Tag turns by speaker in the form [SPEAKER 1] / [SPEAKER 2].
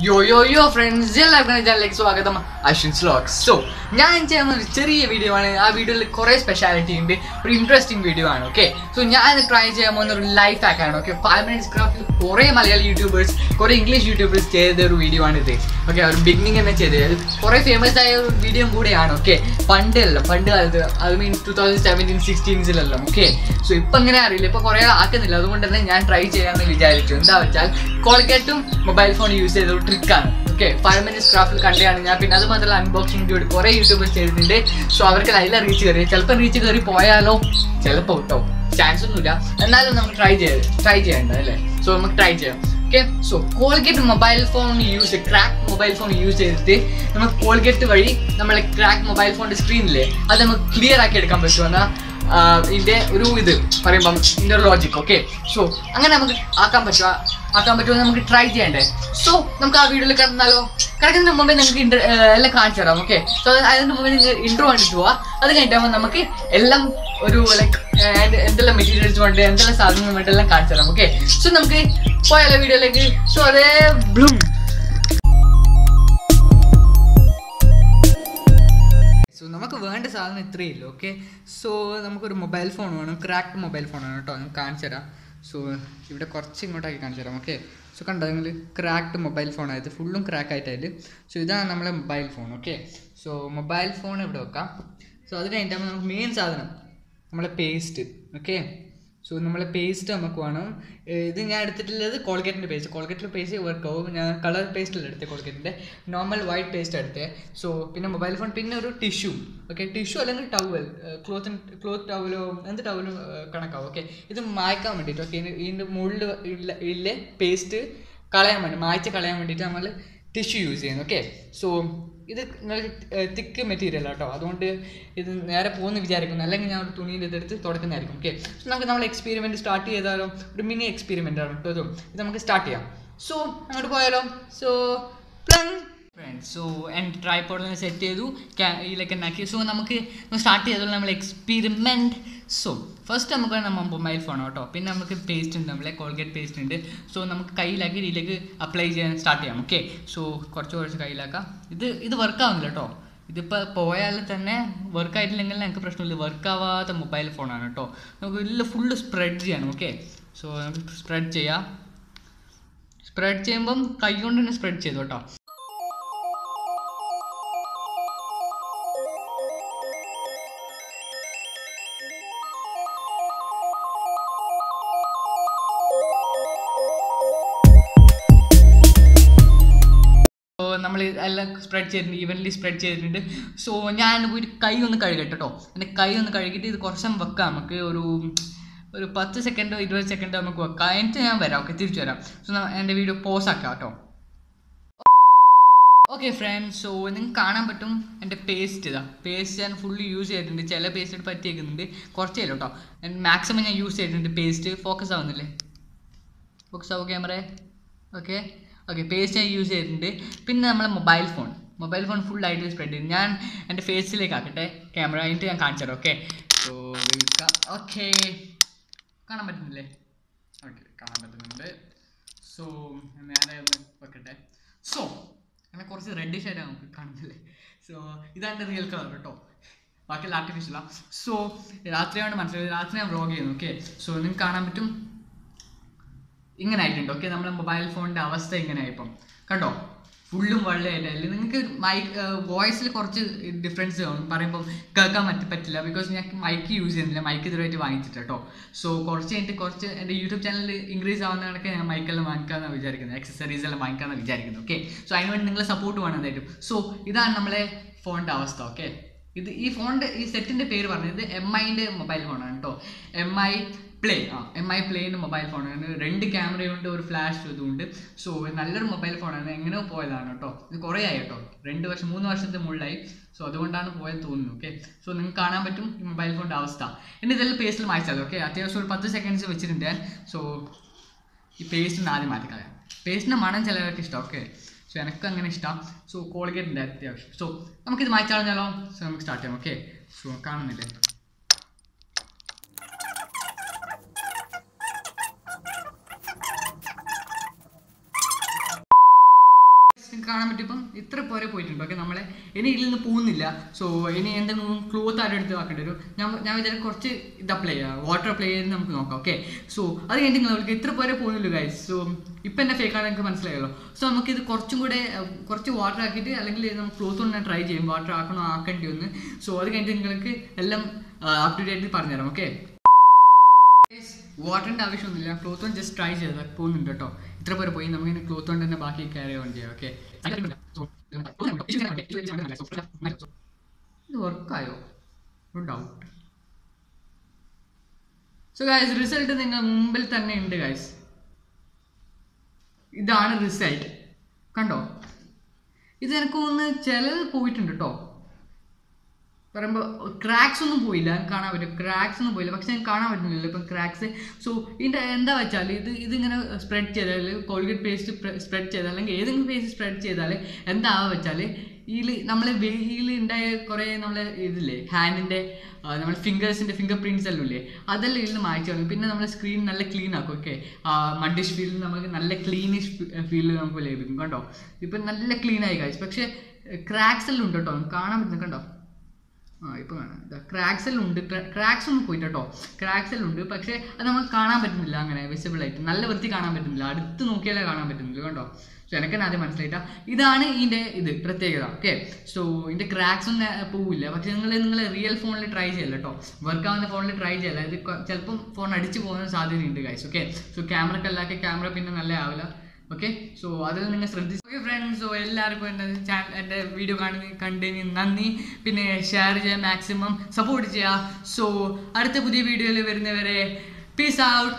[SPEAKER 1] യോ യോ യോ ഫ്രണ്ട്സ് എല്ലാവർക്കും ചാനലിലേക്ക് സ്വാഗതം. അശ്വിൻ സ്ലോക്സ് സോ ഞാൻ ചെയ്യുന്ന ഒരു ചെറിയ വീഡിയോ ആണ്. ആ വീഡിയോയിൽ കുറേ സ്പെഷ്യാലിറ്റി ഉണ്ട്. ഒരു ഇൻട്രസ്റ്റിംഗ് വീഡിയോ ആണ് ഓക്കെ സോ ഞാൻ ട്രൈ ചെയ്യാൻ പോകുന്ന ഒരു ലൈഫ് ഹാക്ക് ആണ് ഓക്കെ ഫൈവ് മിനിറ്റ്സ് ക്രാഫ്റ്റ് കുറേ മലയാളി യൂട്യൂബേഴ്സ് കുറേ ഇംഗ്ലീഷ് യൂട്യൂബേഴ്സ് ചെയ്ത ഒരു വീഡിയോ ആണ് ഇത് ഓക്കെ ഒരു ബിഗിനിങ് തന്നെ ചെയ്തത്. അത് കുറേ ഫേമസ് ആയ ഒരു വീഡിയോ കൂടെയാണ് ഓക്കെ പണ്ടല്ല പണ്ട് കാലത്ത് അത് മീൻസ് ടൂ തൗസൻഡ് സെവന്റീൻ സിക്സ്റ്റീൻസിലെല്ലാം ഓക്കെ സോ ഇപ്പം അങ്ങനെ അറിയില്ല. ഇപ്പോൾ കുറേ ആക്കുന്നില്ല. അതുകൊണ്ട് തന്നെ ഞാൻ ട്രൈ ചെയ്യാമെന്ന് വിചാരിച്ചു. എന്താ വെച്ചാൽ കോൾഗേറ്റും മൊബൈൽ ഫോൺ യൂസ് ചെയ്ത ഒരു ട്രിക്കാണ് ഓക്കെ ഫൈവ് മിനിറ്റ്സ് ക്രാഫ്റ്റിൽ കണ്ടെയാണ് ഞാൻ. പിന്നെ അത് മാത്രമല്ല അൺബോക്സിംഗ് വീഡിയോ കുറേ യൂട്യൂബേഴ്സ് ചെയ്തിട്ടുണ്ട്. സോ അവർക്ക് നല്ല റീച്ച് കയറി ചിലപ്പോൾ റീച്ച് കയറി പോയാലോ? ചിലപ്പോൾ കേട്ടോ ചാൻസ് ഒന്നുമില്ല. എന്നാലും നമുക്ക് ട്രൈ ചെയ്യാം ട്രൈ ചെയ്യണ്ട അല്ലേ? സോ നമുക്ക് ട്രൈ ചെയ്യാം. Okay so Colgate mobile phone use crack mobile phone use ചെയ്തിട്ട് നമ്മൾ കോൾഗേറ്റ് വഴി നമ്മളെ ക്രാക്ക് മൊബൈൽ ഫോണിന്റെ സ്ക്രീനില്ലേ അത് നമുക്ക് ക്ലിയർ ആക്കി എടുക്കാൻ പറ്റുമെന്ന ഇതിന്റെ ഒരു ഇത് പറയുമ്പം ഇതിന്റെ ഒരു ലോജിക് ഓക്കെ സോ അങ്ങനെ നമുക്ക് ആക്കാൻ പറ്റുക ആക്കാൻ പറ്റുമോ നമുക്ക് ട്രൈ ചെയ്യണ്ടേ? സോ നമുക്ക് ആ വീഡിയോയിൽ കിടന്നാലോ കിടക്കുന്നതിന് മുമ്പേ നിങ്ങൾക്ക് ഇൻട്ര എല്ലാം കാണിച്ചു തരാം ഓക്കെ സോ അതിന് മുമ്പേ നിങ്ങൾ ഇൻട്രോ കണ്ടിട്ട് പോവാ. അത് കഴിഞ്ഞിട്ടാകുമ്പോൾ നമുക്ക് എല്ലാം ഒരു ലൈക്ക് എന്തെല്ലാം മെറ്റീരിയൽസ് വേണ്ട എന്തെല്ലാം സാധനങ്ങൾ വേണ്ട എല്ലാം കാണിച്ചു തരാം ഓക്കെ സോ നമുക്ക് പോയാലോ വീഡിയോയിലേക്ക് സോ അതേ ബ്ലൂം നമുക്ക് വേണ്ട സാധനം ഇത്രയേ ഇല്ല ഓക്കെ സോ നമുക്കൊരു മൊബൈൽ ഫോൺ വേണം ക്രാക്ട് മൊബൈൽ ഫോൺ വേണം കേട്ടോ നമുക്ക് കാണിച്ചു തരാം. സോ ഇവിടെ കുറച്ച് ഇങ്ങോട്ടാക്കി കാണിച്ചു തരാം. ഓക്കെ സോ കണ്ടോ നിങ്ങൾ ക്രാക്ട് മൊബൈൽ ആയത് ഫുള്ളും ക്രാക്ക് ആയിട്ടായത് സോ ഇതാണ് നമ്മളെ mobile phone okay so mobile phone ഇവിടെ വെക്കാം. സോ അത് കഴിഞ്ഞിട്ടാകുമ്പോൾ നമുക്ക് മെയിൻ സാധനം നമ്മളെ പേസ്റ്റ് ഓക്കെ സോ നമ്മളെ പേസ്റ്റ് നമുക്ക് വേണം. ഇത് ഞാൻ എടുത്തിട്ടുള്ളത് കോൾഗേറ്റിന്റെ പേസ്റ്റ് കോൾഗേറ്റിന്റെ പേസ്റ്റ് വർക്ക് ആവും. ഞാൻ കളർ പേസ്റ്റല്ല എടുത്തത് കോൾഗേറ്റിന്റെ നോർമൽ വൈറ്റ് പേസ്റ്റ് എടുത്തത് സോ പിന്നെ മൊബൈൽ ഫോൺ പിന്നെ ഒരു ടിഷ്യൂ ഓക്കെ ടിഷ്യൂ അല്ലെങ്കിൽ ടവൽ ക്ലോത്ത് ക്ലോത്ത് ടവലോ എന്ത് ടവലും കണക്കാവും. ഓക്കെ ഇത് മായ്ക്കാൻ വേണ്ടിയിട്ട്. ഓക്കെ ഇതിന്റെ മുകളിൽ ഇല്ലേ പേസ്റ്റ് കളയാൻ വേണ്ടി മായ്ച്ച് കളയാൻ വേണ്ടിയിട്ട് നമ്മൾ ടിഷ്യൂ യൂസ് ചെയ്യുന്നു. ഓക്കെ സോ ഇത് തിക്ക് മെറ്റീരിയൽ കേട്ടോ അതുകൊണ്ട് ഇത് നേരെ പോകുന്ന വിചാരിക്കുന്നു. അല്ലെങ്കിൽ ഞാൻ ഒരു തുണിയിൽ ഇതെടുത്ത് തുടക്കുന്നതായിരിക്കും. ഓക്കെ സോ നമുക്ക് നമ്മൾ എക്സ്പെരിമെന്റ് സ്റ്റാർട്ട് ചെയ്താലോ? ഒരു മിനി എക്സ്പെരിമെന്റ് ആണ് കേട്ടോ ഇത്. നമുക്ക് സ്റ്റാർട്ട് ചെയ്യാം. സോ അങ്ങോട്ട് പോയാലോ? സോ പ്ലങ് സോ എന്റെ തന്നെ സെറ്റ് ചെയ്തു. ഇതിലൊക്കെ ഉണ്ടാക്കി. സോ നമുക്ക് സ്റ്റാർട്ട് ചെയ്തോളൂ നമ്മൾ എക്സ്പെരിമെന്റ് സോ ഫസ്റ്റ് നമുക്ക് നമ്മൾ മൊബൈൽ ഫോൺ കേട്ടോ പിന്നെ നമുക്ക് പേസ്റ്റ് ഉണ്ട് നമ്മളെ കോൾഗേറ്റ് പേസ്റ്റ് ഉണ്ട്. സോ നമുക്ക് കയ്യിലാക്കി ഇതിലേക്ക് അപ്ലൈ ചെയ്യാൻ സ്റ്റാർട്ട് ചെയ്യാം ഓക്കെ സോ കുറച്ച് കുറച്ച് കയ്യിലാക്കാം. ഇത് ഇത് വർക്ക് ആവുന്നില്ല കേട്ടോ ഇതിപ്പോൾ പോയാൽ തന്നെ വർക്ക് ആയിട്ടില്ലെങ്കിൽ ഞങ്ങൾക്ക് പ്രശ്നമില്ല. വർക്ക് ആവാത്ത മൊബൈൽ ഫോണാണ് കേട്ടോ നമുക്ക് ഇതിൽ ഫുള്ള് സ്പ്രെഡ് ചെയ്യണം ഓക്കെ സോ നമുക്ക് സ്പ്രെഡ് ചെയ്യാം. സ്പ്രെഡ് ചെയ്യുമ്പം കൈ കൊണ്ട് തന്നെ സ്പ്രെഡ് ചെയ്തു കേട്ടോ നമ്മൾ എല്ലാം സ്പ്രെഡ് ചെയ്തിട്ടുണ്ട് ഈവൻലി സ്പ്രെഡ് ചെയ്തിട്ടുണ്ട്. സോ ഞാൻ പോയിട്ട് കൈ ഒന്ന് കഴുകട്ടെ കേട്ടോ എന്റെ കൈ ഒന്ന് കഴുകിയിട്ട് ഇത് കുറച്ചും വെക്കാം. നമുക്ക് ഒരു ഒരു പത്ത് സെക്കൻഡോ ഇരുപത് സെക്കൻഡോ നമുക്ക് വെക്കാം. എന്നിട്ട് ഞാൻ വരാം. ഓക്കെ തിരിച്ചു വരാം. സോ എന്റെ വീഡിയോ പോസ് ആക്കാം കേട്ടോ ഓക്കെ ഫ്രണ്ട്സ് സോ നിങ്ങൾക്ക് കാണാൻ പറ്റും എന്റെ പേസ്റ്റ് ഇതാ. പേസ്റ്റ് ഞാൻ ഫുള്ള് യൂസ് ചെയ്തിട്ടുണ്ട്. ചില പേസ്റ്റ് പറ്റിയേക്കുന്നുണ്ട്. കുറച്ചേ കേട്ടോ മാക്സിമം ഞാൻ യൂസ് ചെയ്തിട്ടുണ്ട് പേസ്റ്റ് ഫോക്കസ് ആവുന്നില്ലേ? ഫോക്കസ് ആവും ക്യാമറ ഓക്കെ ഓക്കെ പേസ്റ്റ് ഞാൻ യൂസ് ചെയ്തിട്ടുണ്ട്. പിന്നെ നമ്മളെ mobile phone mobile phone full ആയിട്ട് സ്പ്രെഡ് ചെയ്തു ഞാൻ എന്റെ ഫേസിലേക്ക് ആക്കട്ടെ. ക്യാമറ കഴിഞ്ഞിട്ട് ഞാൻ കാണിച്ചു തരാം ഓക്കെ സോ ഓക്കെ കാണാൻ പറ്റുന്നില്ലേ? ഓക്കെ കാണാൻ പറ്റുന്നുണ്ട്. സോ നേരെ ഒന്ന് വെക്കട്ടെ. സോ അങ്ങനെ കുറച്ച് റെഡിഷ് ആയിട്ട് നമുക്ക് കാണുന്നില്ലേ? സോ ഇതാണ് റിയൽ കളർ കേട്ടോ ബാക്കിയുള്ള ആർട്ടിഫിഷ്യലാണ് സോ രാത്രിയാണ് മനസ്സിലായത്. രാത്രി ഞാൻ വ്ളോഗ് ചെയ്യുന്നു ഓക്കെ സോ നിങ്ങൾക്ക് കാണാൻ പറ്റും. ഇങ്ങനെ ആയിട്ടുണ്ട് ഓക്കെ നമ്മുടെ മൊബൈൽ ഫോണിന്റെ അവസ്ഥ ഇങ്ങനെ ഇപ്പം കണ്ടോ ഫുള്ളും വെള്ളമായിട്ടല്ലേ നിങ്ങൾക്ക് മൈക്ക് വോയിസിൽ കുറച്ച് ഡിഫറൻസ് കാണും പറയുമ്പോൾ കേൾക്കാൻ പറ്റി പറ്റില്ല. ബിക്കോസ് ഞാൻ മൈക്ക് യൂസ് ചെയ്യുന്നില്ല. മൈക്ക് ഇതുവരെയായിട്ട് വാങ്ങിച്ചിട്ട് കേട്ടോ. സോ കുറച്ച് കഴിഞ്ഞിട്ട് കുറച്ച് എന്റെ യൂട്യൂബ് ചാനൽ ഇൻക്രീസ് ആവുന്ന കണക്ക് ഞാൻ മൈക്കെല്ലാം വാങ്ങിക്കാമെന്നാണ് വിചാരിക്കുന്നത്. എക്സസറീസ് എല്ലാം വാങ്ങിക്കാമെന്നാണ് വിചാരിക്കുന്നത്. ഓക്കെ സോ അതിനുവേണ്ടി നിങ്ങളെ സപ്പോർട്ട് വേണം എന്തായിട്ടും സോ ഇതാണ് നമ്മളെ ഫോണിന്റെ അവസ്ഥ. ഓക്കെ ഇത് ഈ ഫോണിന്റെ ഈ സെറ്റിന്റെ പേര് പറഞ്ഞത് എം ഐന്റെ മൊബൈൽ ഫോണാണ് കേട്ടോ എം ഐ പ്ലേ ആ എം ഐ പ്ലേന്റെ മൊബൈൽ ഫോണാണ് രണ്ട് ക്യാമറയുണ്ട് ഒരു ഫ്ലാഷ് ഇതുണ്ട് സോ നല്ലൊരു മൊബൈൽ ഫോണാണ് എങ്ങനെയോ പോയതാണ് കേട്ടോ ഇത് കുറേ ആയി കേട്ടോ രണ്ട് വർഷം മൂന്ന് വർഷത്തെ മുകളിലായി. സോ അതുകൊണ്ടാണ് പോയത് തോന്നുന്നു ഓക്കെ സോ നിങ്ങൾക്ക് കാണാൻ പറ്റും ഈ മൊബൈൽ ഫോണിന്റെ അവസ്ഥ. ഇനി ഇതെല്ലാം പേസ്റ്റിൽ മായ്ച്ചാലോ ഓക്കെ അത്യാവശ്യം ഒരു പത്ത് സെക്കൻഡ്സ് വെച്ചിട്ടുണ്ട്. സോ ഈ പേസ്റ്റിന് ആദ്യം മാറ്റിക്കളയാം. പേസ്റ്റിന്റെ മണം ചിലവർക്ക് ഇഷ്ടം ഓക്കെ സോ എനിക്ക് അങ്ങനെ ഇഷ്ടം. സോ കോളിഗേറ്റിന്റെ അത്യാവശ്യം. സോ നമുക്കിത് കളഞ്ഞാലോ സോ നമുക്ക് സ്റ്റാർട്ട് ചെയ്യാം. ഓക്കെ സോ കാണുന്നില്ലേ? കാണാൻ പറ്റും ഇപ്പം? ഇത്ര പോരെ പോയിട്ടുണ്ട്. ഓക്കെ നമ്മളെ ഇനി ഇതിൽ നിന്ന് പോകുന്നില്ല. സോ ഇനി എന്തെങ്കിലും ക്ലോത്ത് ആരും എടുത്ത് ആക്കേണ്ടി വരും? ഞാൻ ഞാൻ വിചാരിക്കും കുറച്ച് ഇത് അപ്ലൈ ചെയ്യാം വാട്ടർ അപ്ലൈ ചെയ്ത് നമുക്ക് നോക്കാം ഓക്കെ സോ അത് കഴിഞ്ഞിട്ട് നിങ്ങൾക്ക് ഇത്ര പോരെ പോകുന്നില്ല ഗൈസ് സോ ഇപ്പം എന്റെ ഫേക്കാണ് നിങ്ങൾക്ക് മനസ്സിലായല്ലോ. സോ നമുക്കിത് കുറച്ചും കൂടെ കുറച്ച് വാട്ടർ ആക്കിയിട്ട് അല്ലെങ്കിൽ നമുക്ക് ക്ലോത്ത് കൊണ്ട് ട്രൈ ചെയ്യും. വാട്ടർ ആക്കണോ ആക്കേണ്ടി ഒന്ന് സോ അത് കഴിഞ്ഞിട്ട് നിങ്ങൾക്ക് എല്ലാം അപ് ടു ഡേറ്റ് പറഞ്ഞുതരാം ഓക്കെ വാട്ടറിന്റെ ആവശ്യമൊന്നുമില്ല. ക്ലോത്ത് ജസ്റ്റ് ട്രൈ ചെയ്താൽ പോകുന്നുണ്ട് കേട്ടോ. ഇത്ര പേര് പോയി നമുക്ക് ക്ലോത്ത് കൊണ്ട് തന്നെ ബാക്കി ക്യാരി ഓൺ ചെയ്യാം ഓക്കെ ഇത് വർക്കായോ ഡൗട്ട് സോ ഗായ്സ് റിസൾട്ട് നിങ്ങൾ മുമ്പിൽ തന്നെ ഉണ്ട് ഗായ്സ് ഇതാണ് റിസൾട്ട് കണ്ടോ? ഇത് എനിക്ക് ഒന്ന് ചിലത് പോയിട്ടുണ്ട് കേട്ടോ പറയുമ്പോൾ ക്രാക്സ് ഒന്നും പോയില്ല. കാണാൻ പറ്റും. ക്രാക്സ് ഒന്നും പോയില്ല. പക്ഷെ കാണാൻ പറ്റുന്നില്ല ഇപ്പം ക്രാക്സ് സോ ഇതിന്റെ എന്താ വെച്ചാൽ ഇത് ഇതിങ്ങനെ സ്പ്രെഡ് ചെയ്താൽ കോൾഗേറ്റ് പേസ്റ്റ് സ്പ്രെഡ് ചെയ്താൽ അല്ലെങ്കിൽ ഏതെങ്കിലും പേസ്റ്റ് സ്പ്രെഡ് ചെയ്താൽ എന്താ വെച്ചാൽ ഇതിൽ നമ്മൾ വെയിൽ ഉണ്ടായ കുറേ നമ്മളെ ഇതില്ലേ ഹാൻഡിന്റെ നമ്മൾ ഫിംഗേഴ്സിന്റെ ഫിംഗർ പ്രിന്റ്സ് എല്ലാം ഇല്ലേ അതെല്ലാം ഇതിൽ മായ്ച്ചു കളയും. പിന്നെ നമ്മുടെ സ്ക്രീൻ നല്ല ക്ലീൻ ആക്കും ഓക്കെ മഡിഷ് ഫീൽ നമുക്ക് നല്ല ക്ലീനിഷ് ഫീൽ നമുക്ക് ലഭിക്കും കണ്ടോ? ഇപ്പം നല്ല ക്ലീൻ ആയി കാഴ്ച പക്ഷേ ക്രാക്സ് എല്ലാം ഉണ്ട് കേട്ടോ. കാണാൻ പറ്റുന്നു കണ്ടോ? ആ ഇപ്പോൾ കാണാം. ക്രാക്സ് എല്ലാം ഉണ്ട്. ക്രാക്സ് ഒന്നും പോയിട്ട് കേട്ടോ ക്രാക്സ് എല്ലാം ഉണ്ട്. പക്ഷേ അത് നമുക്ക് കാണാൻ പറ്റുന്നില്ല അങ്ങനെ വിസിബിൾ ആയിട്ട്. നല്ല വൃത്തി കാണാൻ പറ്റുന്നില്ല. അടുത്ത് നോക്കിയാലേ കാണാൻ പറ്റുന്നില്ല കണ്ടോ? സോ എനിക്ക് തന്നെ ആദ്യം മനസ്സിലായിട്ടാ. ഇതാണ് ഇതിന്റെ ഇത് പ്രത്യേകത. ഓക്കെ സോ ഇതിന്റെ ക്രാക്സ് ഒന്നും പോവില്ല. പക്ഷെ നിങ്ങൾ നിങ്ങൾ റിയൽ ഫോണിൽ ട്രൈ ചെയ്യല്ല കേട്ടോ വർക്ക് ആവുന്ന ഫോണിൽ ട്രൈ ചെയ്യല്ല. ഇത് ചിലപ്പം ഫോൺ അടിച്ചു പോകുന്ന സാധ്യതയുണ്ട് ഗൈസ് ഓക്കെ സോ ക്യാമറക്കല്ലാക്കി ക്യാമറ പിന്നെ നല്ല ആവില്ല ഓക്കെ സോ അതിൽ നിങ്ങൾ ശ്രദ്ധിച്ചു ഓക്കെ ഫ്രണ്ട്സ് സോ എല്ലാവർക്കും എന്റെ ചാനൽ എന്റെ വീഡിയോ കാണുന്ന കണ്ടതിന് നന്ദി. പിന്നെ ഷെയർ ചെയ്യുക മാക്സിമം സപ്പോർട്ട് ചെയ്യുക. സോ അടുത്ത പുതിയ വീഡിയോയിൽ വരുന്നവരെ പീസ് ഔട്ട്